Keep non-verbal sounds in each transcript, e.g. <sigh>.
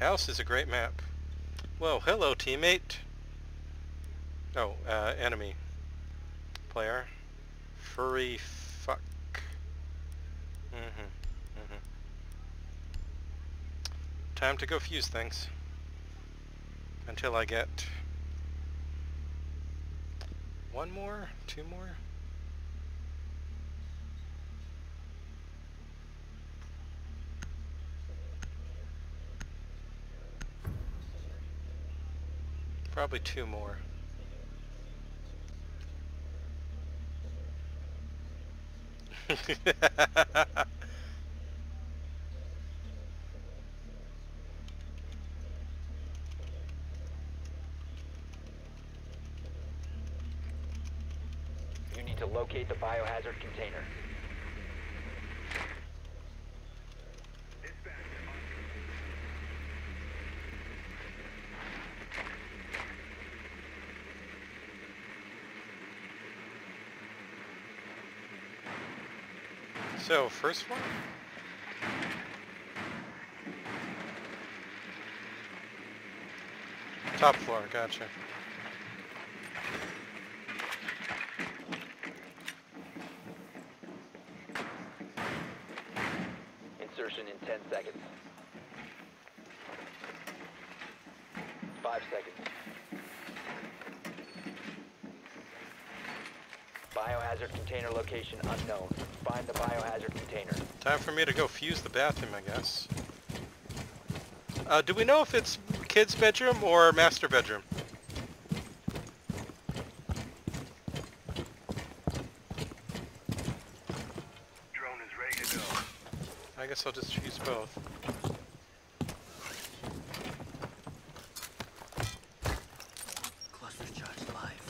House is a great map. Well, hello, teammate. Oh, uh, enemy player. Furry fuck. Mm-hmm. Mm-hmm. Time to go fuse things. Until I get one more, two more. Probably two more. <laughs> You need to locate the biohazard container. So, first one? Top floor, gotcha. Insertion in 10 seconds. 5 seconds. Biohazard container location unknown. Find the biohazard container. Time for me to go fuse the bathroom, I guess. Uh, do we know if it's kid's bedroom or master bedroom? Drone is ready to go. I guess I'll just fuse both. Cluster charge live.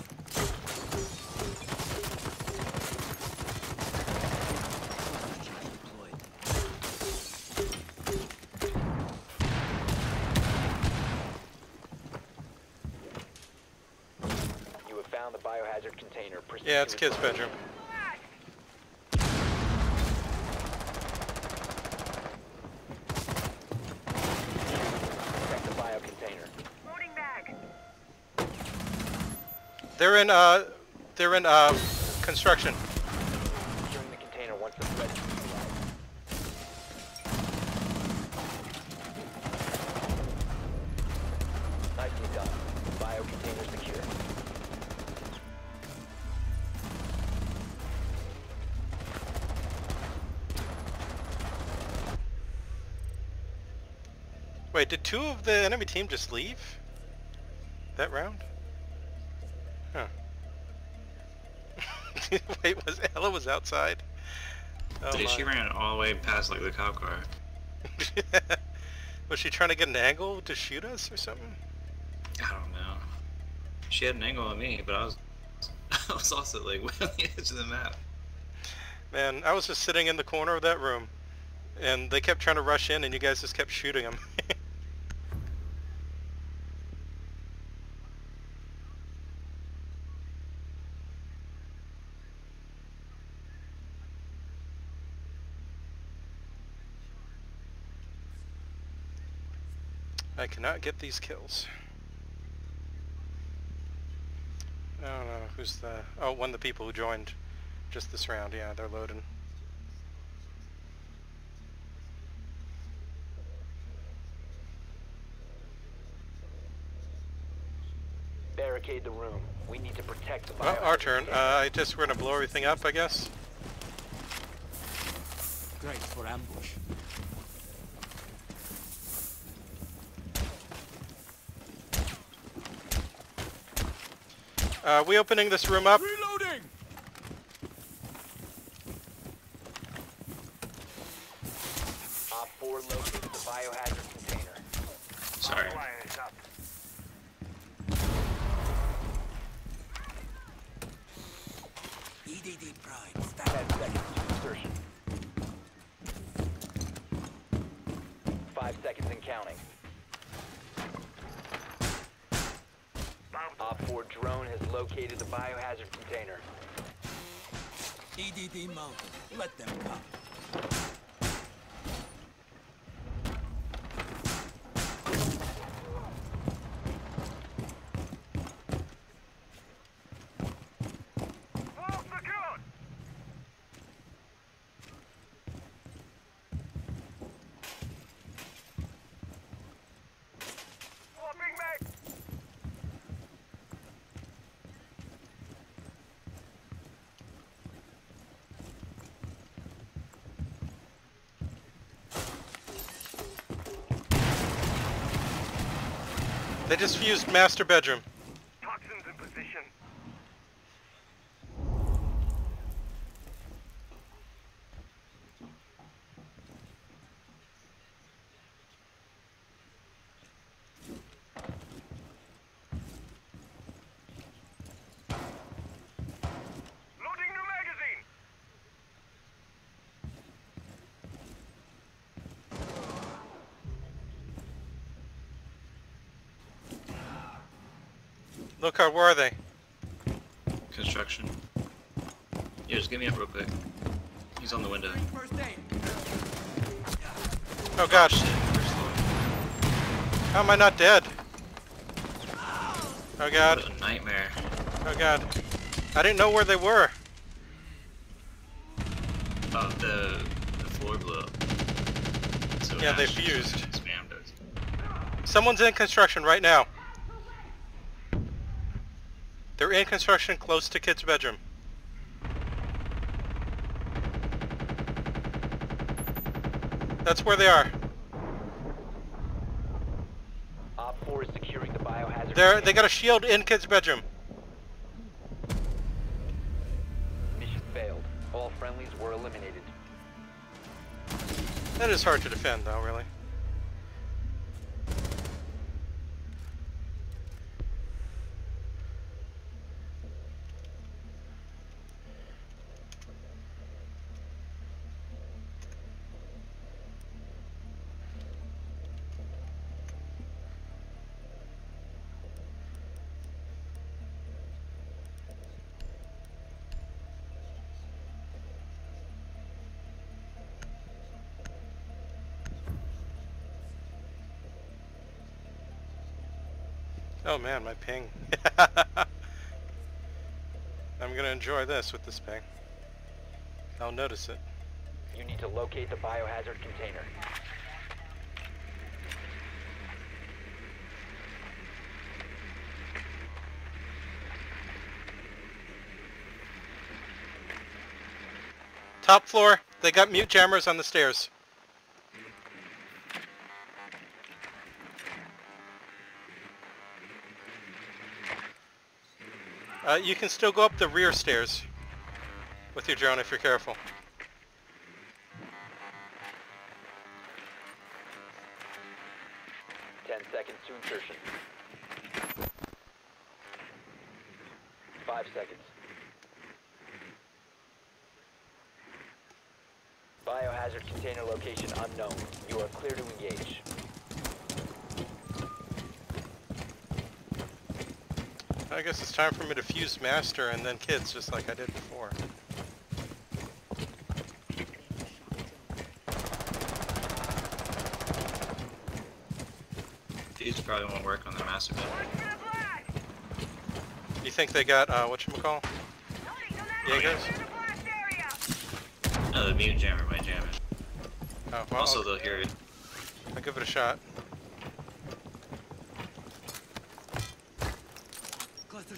Cluster charge deployed. You have found the biohazard container. Proceed Yeah, to it's its kid's bedroom. Protect the bio container. Loading mag. They're in, uh, they're in, uh, construction. The enemy team just leave? That round? Huh. <laughs> Wait, was Ela was outside? Oh Dude, she ran all the way past like the cop car. <laughs> was she trying to get an angle to shoot us or something? I don't know. She had an angle on me, but I was <laughs> I was also like way on the edge of the map. Man, I was just sitting in the corner of that room, and they kept trying to rush in, and you guys just kept shooting them. I cannot get these kills. I don't know who's the. Oh, one of the people who joined just this round. Yeah, they're loading. Barricade the room. We need to protect the bio. Well, our turn. Uh, I guess we're gonna blow everything up, I guess. Great for ambush. Uh, we opening this room up? Reloading! Op 4 located the biohazard container. Sorry. Wire is up. EDD Prime, 10 stand. seconds to insertion. 5 seconds and counting. Op 4 drone has located the biohazard container. EDD mounted. Let them come. They just fused master bedroom. Look, where are they? Construction. Yeah, just get me up real quick. He's on the window. Oh gosh, how am I not dead? Oh god, What a nightmare. oh god. I didn't know where they were. Oh, the the floor blew up. So Yeah, they fused. Spammed us. Someone's in construction right now. They're in construction close to kid's bedroom. That's where they are. Op 4 is securing the biohazard They're, they got a shield in kid's bedroom. Mission failed. All friendlies were eliminated. That is hard to defend though, really. Oh man, my ping. <laughs> I'm gonna enjoy this with this ping. I'll notice it. You need to locate the biohazard container. Top floor, they got mute jammers on the stairs. Uh, you can still go up the rear stairs with your drone if you're careful. Ten seconds to insertion. Five seconds. Biohazard container location unknown. You are clear to engage. I guess it's time for me to fuse master and then kids just like I did before. These probably won't work on the master bedroom. You think they got, uh, whatchamacall? Jaegers? No, the mute jammer might jam it. Oh, well, Also, they'll hear it. I'll give it a shot.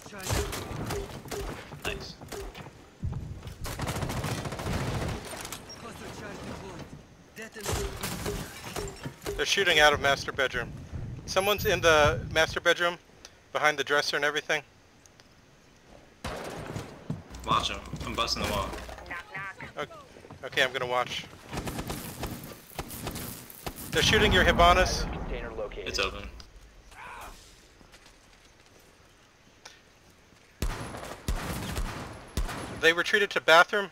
Cluster. Nice. Cluster charge deployed. Detonate. They're shooting out of master bedroom. Someone's in the master bedroom, behind the dresser and everything. Watch him. I'm busting the wall. Okay, okay I'm gonna watch. They're shooting your Hibanas. Biohazard container located. It's open. They retreated to bathroom.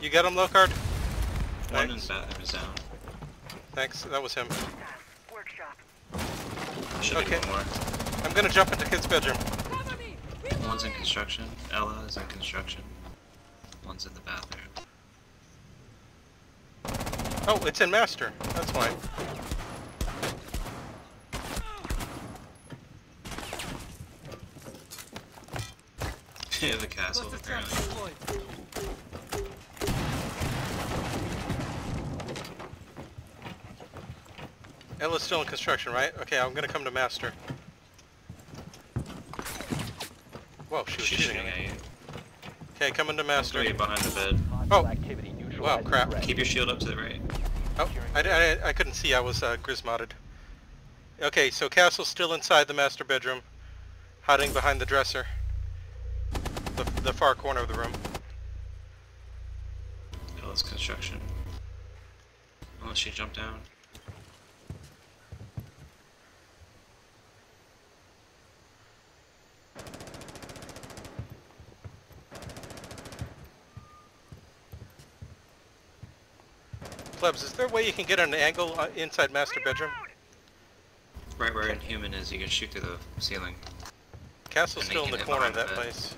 You got him, Locard? One in bathroom is. Thanks, that was him. Workshop. Should Okay. be one more. I'm gonna jump into kid's bedroom. One's in construction. Ela is in construction. One's in the bathroom. Oh, it's in master. That's why. <laughs> Yeah, the castle apparently. Ela's still in construction, right? Okay, I'm gonna come to master. Whoa, she was She's shooting shooting at me. you. Okay, coming to master. Three behind the bed. Oh. activity neutralizing Wow, crap. Keep your shield up to the right. Oh, I, I, I couldn't see. I was uh, grismodded. Okay, so Castle's still inside the master bedroom, hiding behind the dresser. The, the far corner of the room. Ela's construction. Unless she jumped down. Plebs, is there a way you can get an angle uh, inside master bedroom? Right where Inhuman is, you can shoot through the ceiling. Castle's And still in the corner of that bed. place.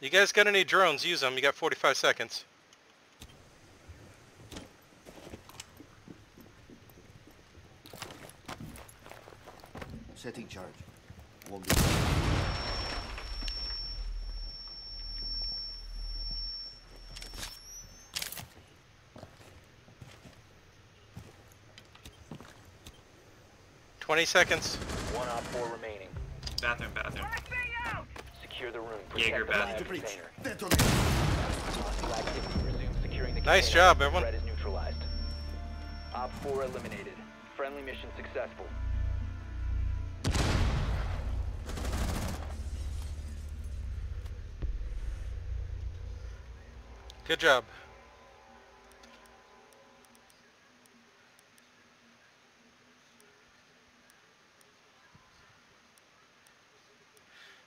You guys got any drones? Use them. You got 45 seconds. Setting charge. Won't be. Twenty seconds. One op four remaining. Bathroom, bathroom. Secure the room. Jaeger Protect the bad. bio container. Detonate. Hostile activity resume securing the Nice job, everyone. Threat is neutralized. Op 4 eliminated. Friendly mission successful. Good job.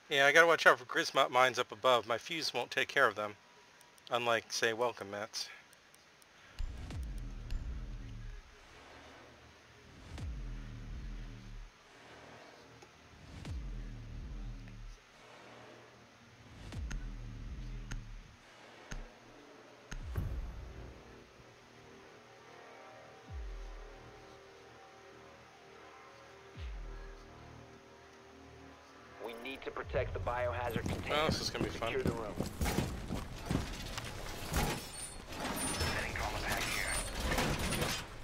Yeah, I gotta watch out for Grzmot mines up above. My fuse won't take care of them. Unlike, say, welcome mats. Need to protect the biohazard container. Oh, this is gonna be fun. Secure the room.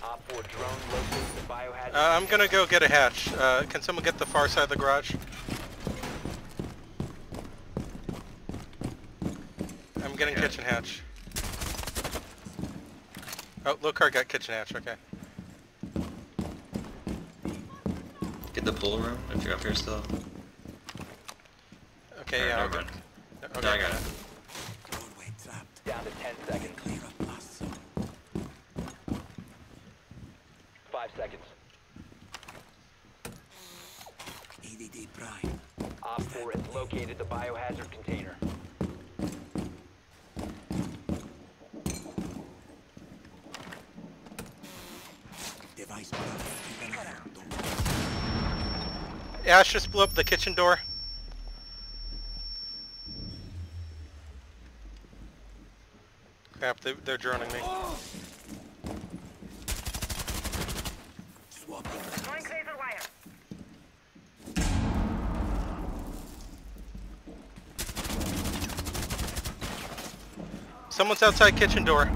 Op 4 drone locates the biohazard Uh, I'm gonna go get a hatch. Uh, can someone get the far side of the garage? I'm getting Okay. kitchen hatch. Oh, Lokar got kitchen hatch, okay. Get the pool room if you're up here still. Okay, yeah, I'll never okay. No, I got it. Doorway trapped. Down to 10 seconds. Clear up plus. 5 seconds. EDD prime. Op 4 has located the biohazard container. Device plugged. Keep an eye out. Don't Ash just blew up the kitchen door. Crap, they, they're droning me. swap. Going crazy wire. Someone's outside kitchen door.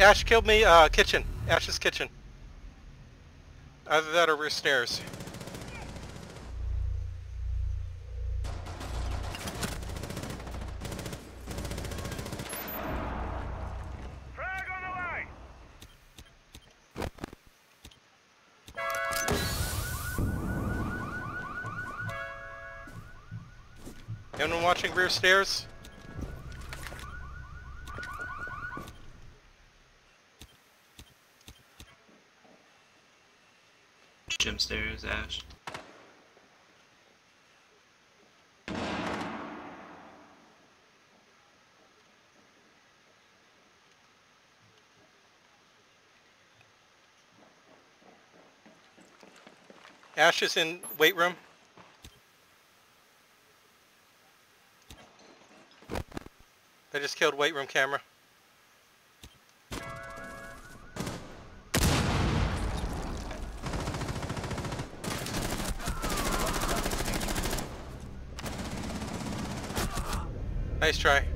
Ash killed me, uh, kitchen. Ash's kitchen. Either that or rear stairs. Frag on the line. Anyone watching rear stairs? stairs, Ash. Ash is in weight room. They just killed weight room camera. Nice try.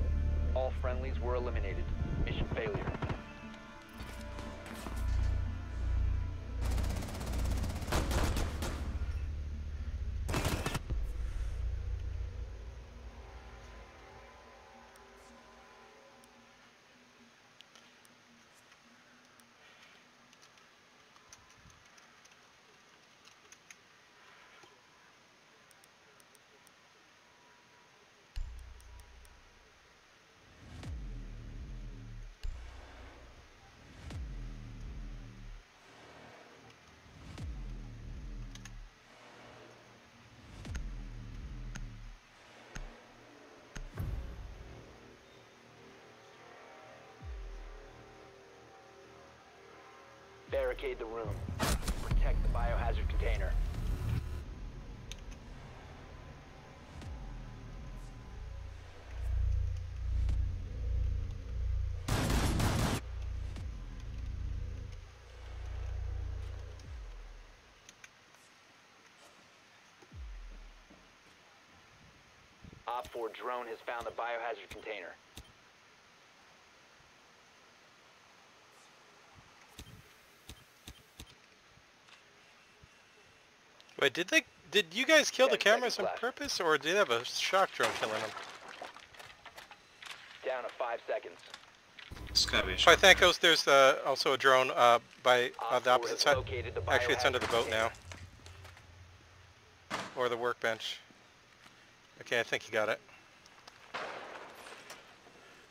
Barricade the room. Protect the biohazard container. Op 4 drone has found the biohazard container. Wait, did they? Did you guys kill the cameras on left. purpose, or did they have a shock drone killing them? Down to 5 seconds. It's gotta be a By shot. Thankos, there's uh, also a drone uh, by uh, the opposite side. the Actually, it's under the boat now. Or the workbench. Okay, I think you got it.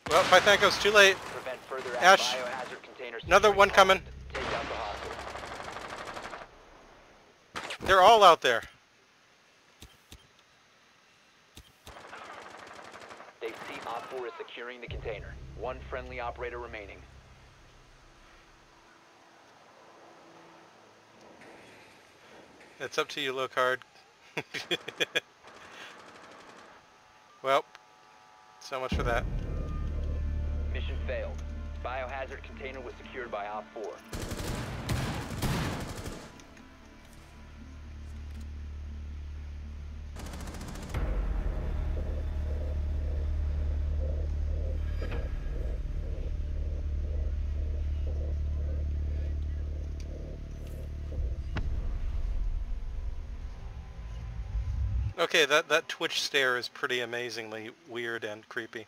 Well, by Thankos, too late. Prevent further Ash, another one coming. Take out the hostile. They're all out there. They see Op 4 is securing the container. One friendly operator remaining. It's up to you, low card. <laughs> well, so much for that. Mission failed. Biohazard container was secured by Op 4. Okay, that, that Twitch stare is pretty amazingly weird and creepy.